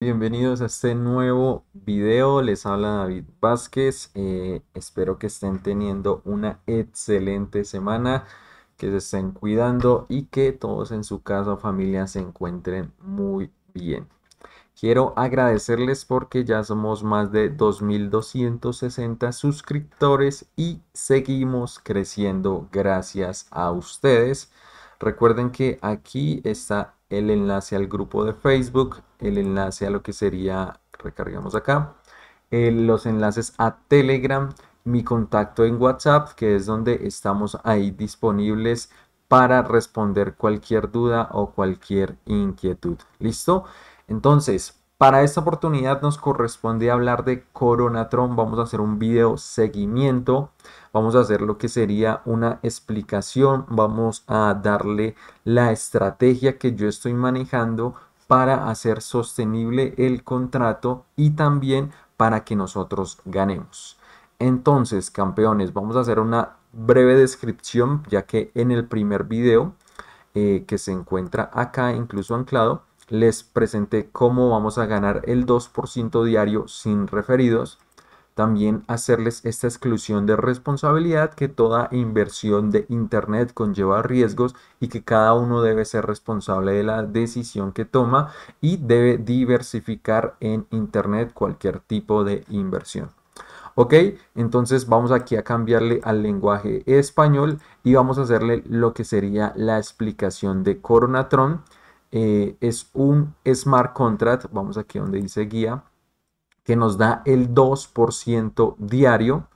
Bienvenidos a este nuevo video, les habla David Vázquez, eh, espero que estén teniendo una excelente semana, que se estén cuidando y que todos en su casa o familia se encuentren muy bien. Quiero agradecerles porque ya somos más de 2.260 suscriptores y seguimos creciendo gracias a ustedes. Recuerden que aquí está el enlace al grupo de Facebook, el enlace a lo que sería, recargamos acá, eh, los enlaces a Telegram, mi contacto en WhatsApp, que es donde estamos ahí disponibles para responder cualquier duda o cualquier inquietud. ¿Listo? Entonces, para esta oportunidad nos corresponde hablar de Coronatron. Vamos a hacer un video seguimiento. Vamos a hacer lo que sería una explicación. Vamos a darle la estrategia que yo estoy manejando para hacer sostenible el contrato y también para que nosotros ganemos. Entonces, campeones, vamos a hacer una breve descripción ya que en el primer video eh, que se encuentra acá incluso anclado les presenté cómo vamos a ganar el 2% diario sin referidos. También hacerles esta exclusión de responsabilidad que toda inversión de Internet conlleva riesgos y que cada uno debe ser responsable de la decisión que toma y debe diversificar en Internet cualquier tipo de inversión. Ok, entonces vamos aquí a cambiarle al lenguaje español y vamos a hacerle lo que sería la explicación de Coronatron eh, es un smart contract, vamos aquí donde dice guía, que nos da el 2% diario,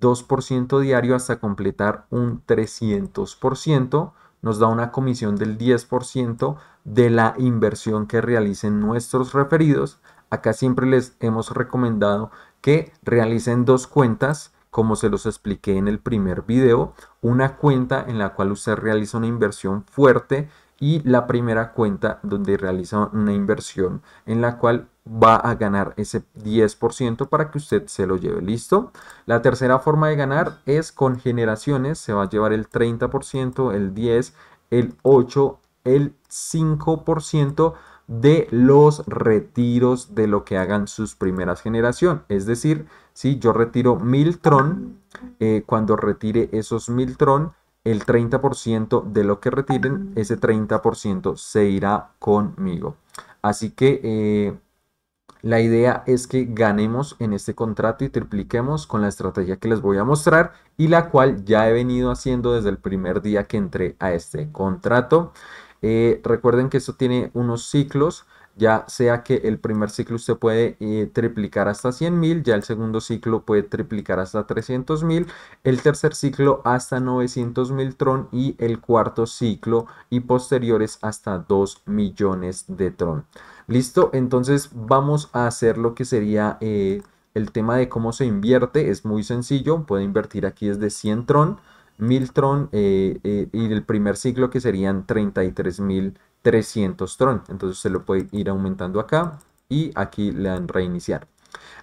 2% diario hasta completar un 300%, nos da una comisión del 10% de la inversión que realicen nuestros referidos. Acá siempre les hemos recomendado que realicen dos cuentas, como se los expliqué en el primer video, una cuenta en la cual usted realiza una inversión fuerte y la primera cuenta donde realiza una inversión en la cual va a ganar ese 10% para que usted se lo lleve listo. La tercera forma de ganar es con generaciones, se va a llevar el 30%, el 10, el 8, el 5% de los retiros de lo que hagan sus primeras generación. Es decir, si yo retiro 1000 Tron, eh, cuando retire esos 1000 Tron, el 30% de lo que retiren, ese 30% se irá conmigo. Así que eh, la idea es que ganemos en este contrato y tripliquemos con la estrategia que les voy a mostrar y la cual ya he venido haciendo desde el primer día que entré a este contrato. Eh, recuerden que esto tiene unos ciclos ya sea que el primer ciclo usted puede eh, triplicar hasta 100 mil, ya el segundo ciclo puede triplicar hasta 300 mil, el tercer ciclo hasta 900 mil tron y el cuarto ciclo y posteriores hasta 2 millones de tron. Listo, entonces vamos a hacer lo que sería eh, el tema de cómo se invierte, es muy sencillo, puede invertir aquí desde 100 tron, 1000 tron y el primer ciclo que serían 33 mil 300 tron. Entonces se lo puede ir aumentando acá y aquí le dan reiniciar.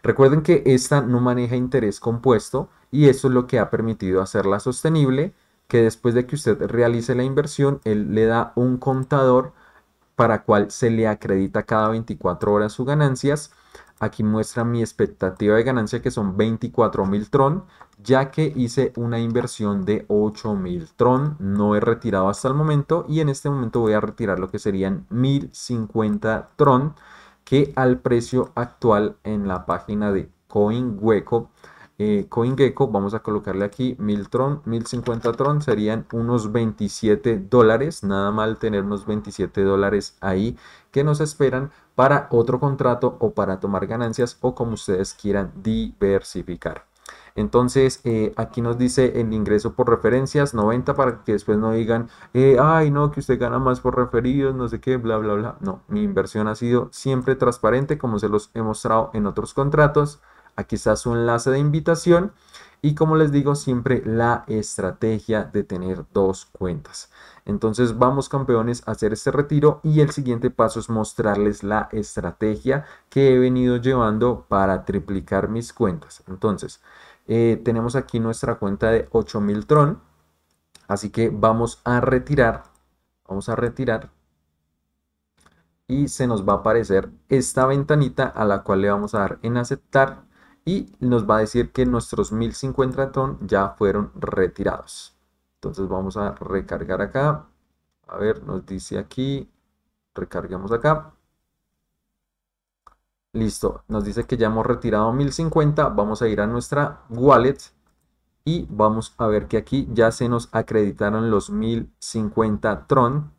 Recuerden que esta no maneja interés compuesto y eso es lo que ha permitido hacerla sostenible, que después de que usted realice la inversión, él le da un contador para cual se le acredita cada 24 horas sus ganancias. Aquí muestra mi expectativa de ganancia que son 24 mil tron ya que hice una inversión de 8000 Tron, no he retirado hasta el momento y en este momento voy a retirar lo que serían 1050 Tron, que al precio actual en la página de CoinGecko, eh, CoinGecko, vamos a colocarle aquí 1000 Tron, 1050 Tron serían unos 27 dólares, nada mal tener unos 27 dólares ahí que nos esperan para otro contrato o para tomar ganancias o como ustedes quieran diversificar. Entonces, eh, aquí nos dice el ingreso por referencias, 90 para que después no digan, eh, ay, no, que usted gana más por referidos, no sé qué, bla, bla, bla. No, mi inversión ha sido siempre transparente, como se los he mostrado en otros contratos. Aquí está su enlace de invitación. Y como les digo, siempre la estrategia de tener dos cuentas. Entonces vamos campeones a hacer este retiro y el siguiente paso es mostrarles la estrategia que he venido llevando para triplicar mis cuentas. Entonces, eh, tenemos aquí nuestra cuenta de 8000 Tron. Así que vamos a retirar, vamos a retirar y se nos va a aparecer esta ventanita a la cual le vamos a dar en aceptar y nos va a decir que nuestros 1050 Tron ya fueron retirados. Entonces vamos a recargar acá. A ver, nos dice aquí, recarguemos acá. Listo, nos dice que ya hemos retirado 1050. Vamos a ir a nuestra wallet y vamos a ver que aquí ya se nos acreditaron los 1050 Tron.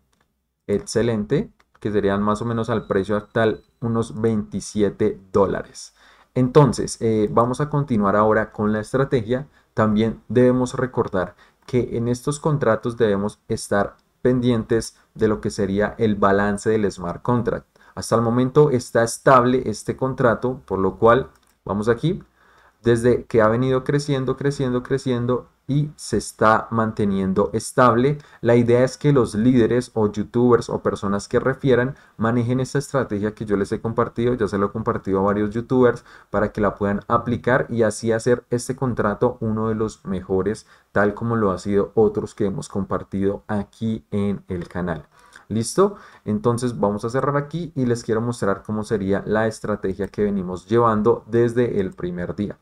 Excelente, que serían más o menos al precio actual unos 27 dólares. Entonces, eh, vamos a continuar ahora con la estrategia. También debemos recordar que en estos contratos debemos estar pendientes de lo que sería el balance del smart contract. Hasta el momento está estable este contrato, por lo cual vamos aquí, desde que ha venido creciendo, creciendo, creciendo y se está manteniendo estable. La idea es que los líderes o youtubers o personas que refieran manejen esta estrategia que yo les he compartido, ya se lo he compartido a varios youtubers para que la puedan aplicar y así hacer este contrato uno de los mejores tal como lo ha sido otros que hemos compartido aquí en el canal. ¿Listo? Entonces vamos a cerrar aquí y les quiero mostrar cómo sería la estrategia que venimos llevando desde el primer día.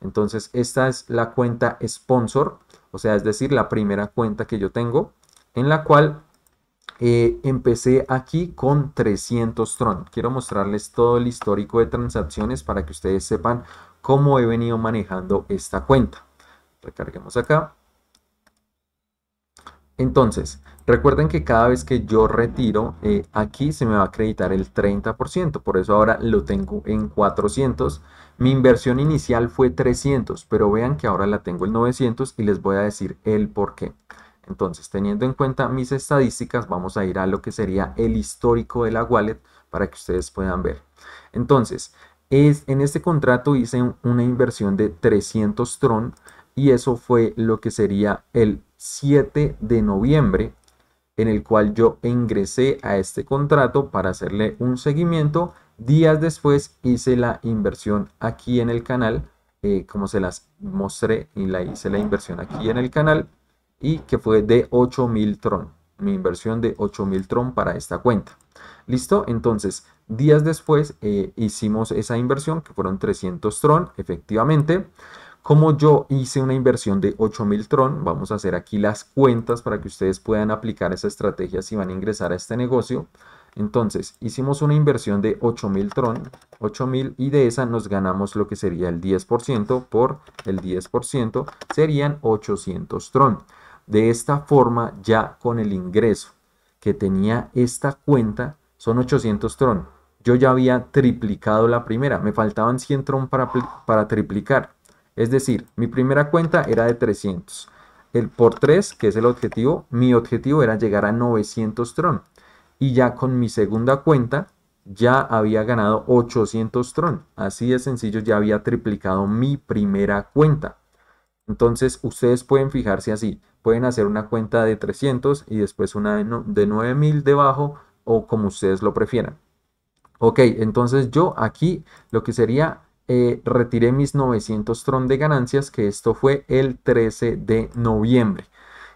Entonces esta es la cuenta sponsor, o sea, es decir, la primera cuenta que yo tengo en la cual eh, empecé aquí con 300 Tron. Quiero mostrarles todo el histórico de transacciones para que ustedes sepan cómo he venido manejando esta cuenta. Recarguemos acá. Entonces, recuerden que cada vez que yo retiro, eh, aquí se me va a acreditar el 30%, por eso ahora lo tengo en 400. Mi inversión inicial fue 300, pero vean que ahora la tengo en 900 y les voy a decir el por qué. Entonces, teniendo en cuenta mis estadísticas, vamos a ir a lo que sería el histórico de la wallet para que ustedes puedan ver. Entonces, es, en este contrato hice una inversión de 300 Tron y eso fue lo que sería el 7 de noviembre en el cual yo ingresé a este contrato para hacerle un seguimiento. Días después hice la inversión aquí en el canal, eh, como se las mostré y la hice la inversión aquí en el canal y que fue de 8000 tron. Mi inversión de 8000 tron para esta cuenta. Listo, entonces días después eh, hicimos esa inversión que fueron 300 tron efectivamente. Como yo hice una inversión de 8000 Tron, vamos a hacer aquí las cuentas para que ustedes puedan aplicar esa estrategia si van a ingresar a este negocio. Entonces, hicimos una inversión de 8000 Tron, 8000 y de esa nos ganamos lo que sería el 10% por el 10% serían 800 Tron. De esta forma, ya con el ingreso que tenía esta cuenta, son 800 Tron. Yo ya había triplicado la primera, me faltaban 100 Tron para, para triplicar. Es decir, mi primera cuenta era de 300. El por 3, que es el objetivo, mi objetivo era llegar a 900 Tron. Y ya con mi segunda cuenta ya había ganado 800 Tron. Así de sencillo, ya había triplicado mi primera cuenta. Entonces ustedes pueden fijarse así. Pueden hacer una cuenta de 300 y después una de 9000 debajo o como ustedes lo prefieran. Ok, entonces yo aquí lo que sería eh, retiré mis 900 tron de ganancias, que esto fue el 13 de noviembre.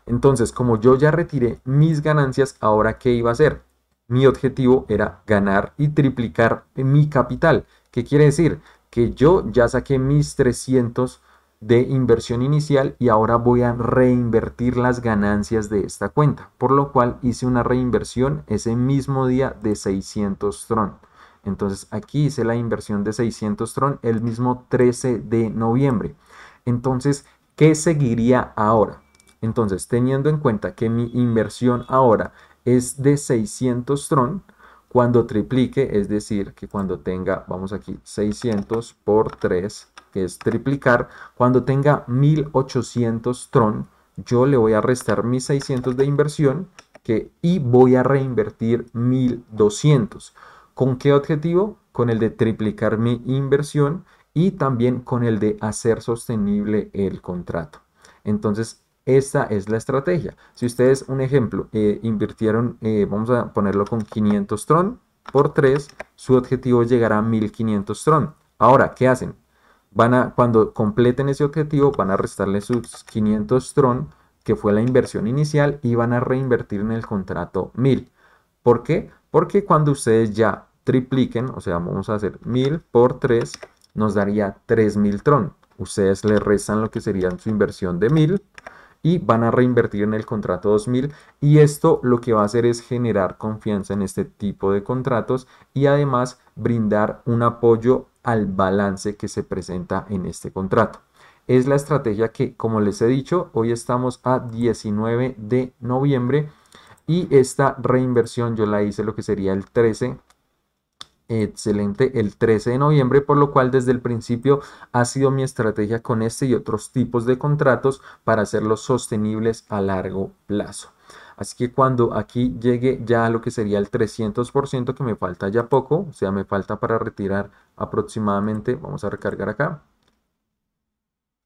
Entonces, como yo ya retiré mis ganancias, ahora qué iba a hacer? Mi objetivo era ganar y triplicar mi capital. ¿Qué quiere decir? Que yo ya saqué mis 300 de inversión inicial y ahora voy a reinvertir las ganancias de esta cuenta, por lo cual hice una reinversión ese mismo día de 600 tron. Entonces aquí hice la inversión de 600 Tron el mismo 13 de noviembre. Entonces, ¿qué seguiría ahora? Entonces, teniendo en cuenta que mi inversión ahora es de 600 Tron, cuando triplique, es decir, que cuando tenga, vamos aquí, 600 por 3, que es triplicar, cuando tenga 1800 Tron, yo le voy a restar mis 600 de inversión que, y voy a reinvertir 1200. ¿Con qué objetivo? Con el de triplicar mi inversión y también con el de hacer sostenible el contrato. Entonces, esta es la estrategia. Si ustedes, un ejemplo, eh, invirtieron, eh, vamos a ponerlo con 500 Tron por 3, su objetivo llegará a 1500 Tron. Ahora, ¿qué hacen? Van a, cuando completen ese objetivo, van a restarle sus 500 Tron, que fue la inversión inicial, y van a reinvertir en el contrato 1000. ¿Por qué? Porque cuando ustedes ya tripliquen, o sea, vamos a hacer 1000 por 3, nos daría 3000 Tron. Ustedes le restan lo que sería su inversión de 1000 y van a reinvertir en el contrato 2000 y esto lo que va a hacer es generar confianza en este tipo de contratos y además brindar un apoyo al balance que se presenta en este contrato. Es la estrategia que, como les he dicho, hoy estamos a 19 de noviembre y esta reinversión yo la hice lo que sería el 13 excelente el 13 de noviembre, por lo cual desde el principio ha sido mi estrategia con este y otros tipos de contratos para hacerlos sostenibles a largo plazo. Así que cuando aquí llegue ya a lo que sería el 300% que me falta ya poco, o sea, me falta para retirar aproximadamente, vamos a recargar acá.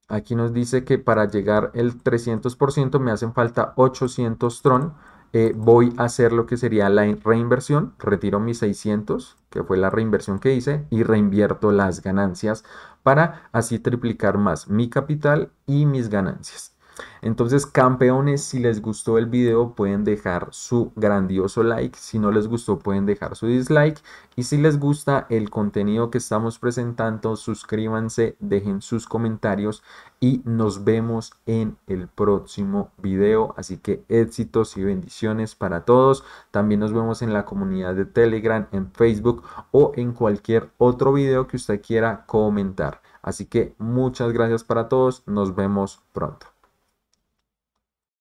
Aquí nos dice que para llegar el 300% me hacen falta 800 tron eh, voy a hacer lo que sería la reinversión, retiro mis 600, que fue la reinversión que hice, y reinvierto las ganancias para así triplicar más mi capital y mis ganancias. Entonces, campeones, si les gustó el video pueden dejar su grandioso like, si no les gustó pueden dejar su dislike y si les gusta el contenido que estamos presentando, suscríbanse, dejen sus comentarios y nos vemos en el próximo video. Así que éxitos y bendiciones para todos. También nos vemos en la comunidad de Telegram, en Facebook o en cualquier otro video que usted quiera comentar. Así que muchas gracias para todos. Nos vemos pronto.